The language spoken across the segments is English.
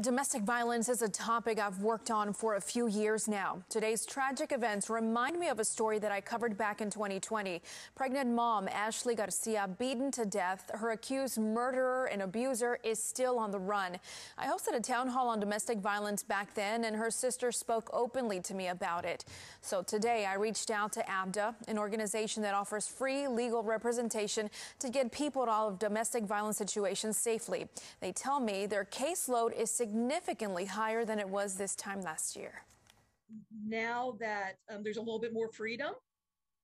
Domestic violence is a topic I've worked on for a few years now. Today's tragic events remind me of a story that I covered back in 2020. Pregnant mom Ashley Garcia beaten to death. Her accused murderer and abuser is still on the run. I hosted a town hall on domestic violence back then, and her sister spoke openly to me about it. So today I reached out to AVDA, an organization that offers free legal representation to get people out of domestic violence situations safely. They tell me their caseload is significantly higher than it was this time last year. Now that um, there's a little bit more freedom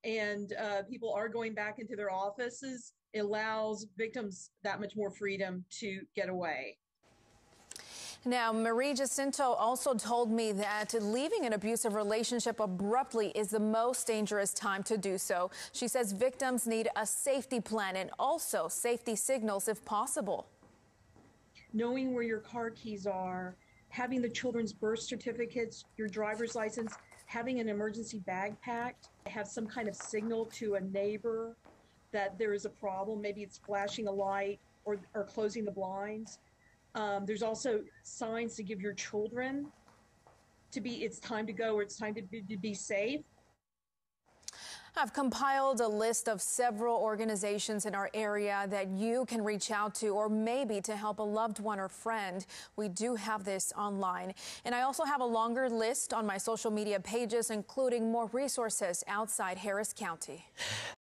and uh, people are going back into their offices, it allows victims that much more freedom to get away. Now, Marie Jacinto also told me that leaving an abusive relationship abruptly is the most dangerous time to do so. She says victims need a safety plan and also safety signals if possible knowing where your car keys are, having the children's birth certificates, your driver's license, having an emergency bag packed, have some kind of signal to a neighbor that there is a problem. Maybe it's flashing a light or, or closing the blinds. Um, there's also signs to give your children to be it's time to go or it's time to be, to be safe. I've compiled a list of several organizations in our area that you can reach out to or maybe to help a loved one or friend. We do have this online. And I also have a longer list on my social media pages, including more resources outside Harris County.